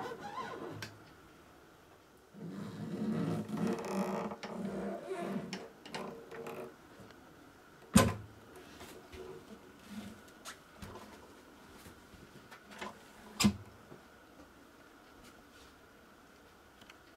Ha ha ha!